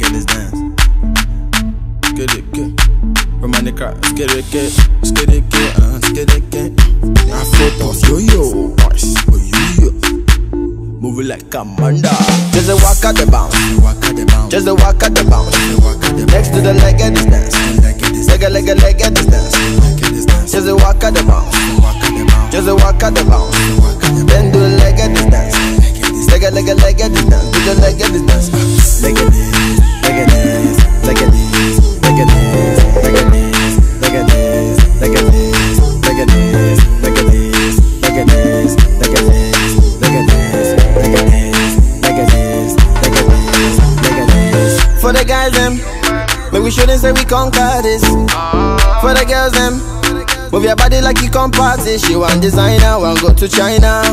making this dance. Skid it, kid. Remind the crowd, it, kid. Skid it, kid. Uh, skid it, kid. I feel those yo yo boys. Like commander. Just a walk at the bounce. Just a walk at the bounce. Next to the Legedis dance. Leg a leg a Legedis dance. Just a walk at the bounce. Just a walk at the bounce. Then do the Legedis dance. Leg a leg a Legedis dance. Do the Legedis dance. We shouldn't say we conquer this. For the girls them, move your body like you come party. She want designer, want go to China.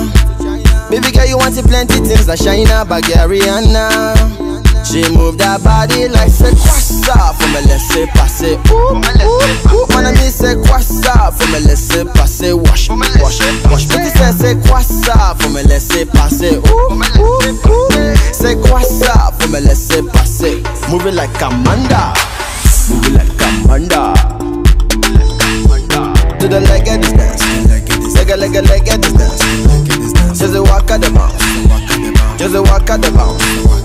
Baby girl, you want to plenty things like China, Rihanna. She move that body like say kwasa For me laisser passer. Ooh, ooh, ooh. Mon ami c'est quoi ça Faut me laisser passer. Wash, wash, wash. C'est quoi ça Faut me laisser passer. Ooh, ooh, ooh. Ça Faut me laisser passer. Move it like Amanda Move like Amanda To the Legedis dance Leg a leg a Legedis dance Just a walk at the bounce Just a walk at the bounce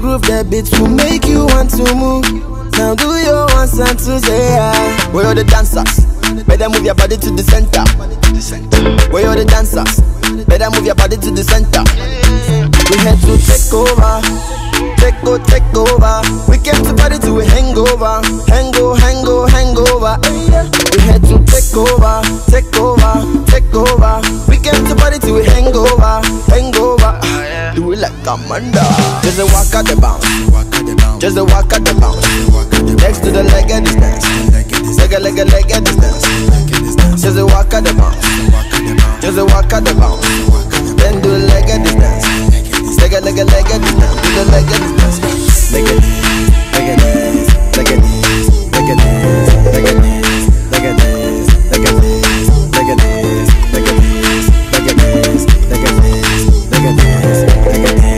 groove That beats will make you want to move. Now do your ones and twos, yeah. Where are the dancers? Better move your body to the center. Where are the dancers? Better move your body to the center. We had to take over. Take go, take over. We came to party to a hangover. Hango, hango, hangover We had to take over. Take over, take over. We came to party to a hangover Hangover Amanda Just a walk at the bounce. Just a walk at the bounce. Next to the Legedis dance. Leg a leg a Legedis dance. Just a walk at the bounce Yeah. you.